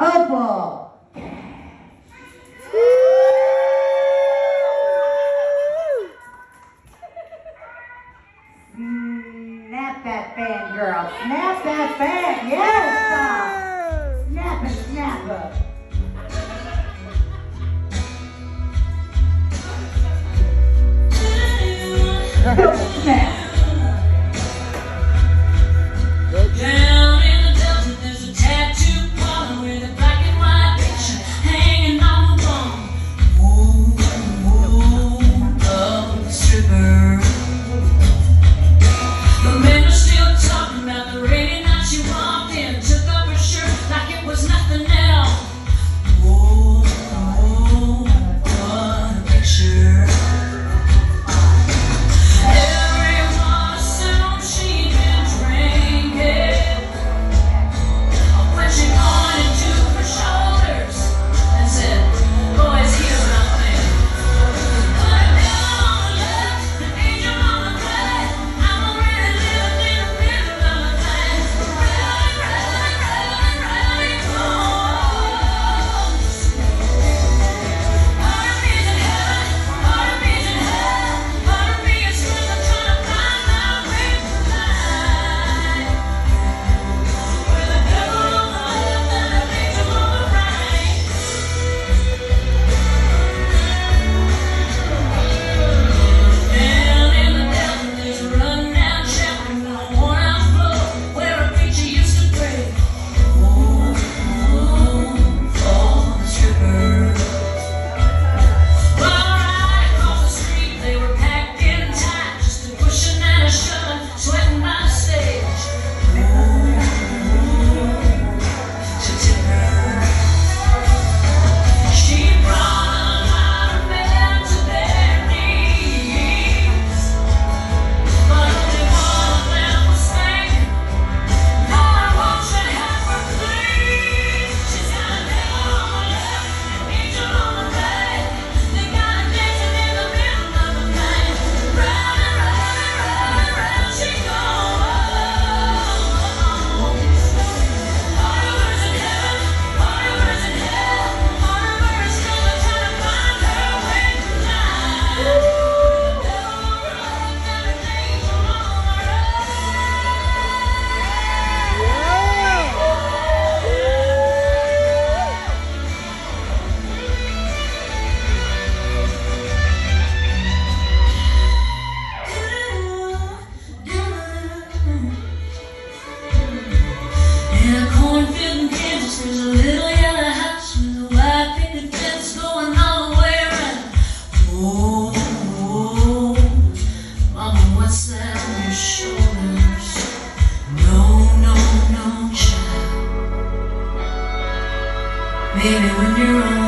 Apple. Snap that fan, girl. Snap that fan. Yes. Uh, snap it, snap it. Baby, when you're on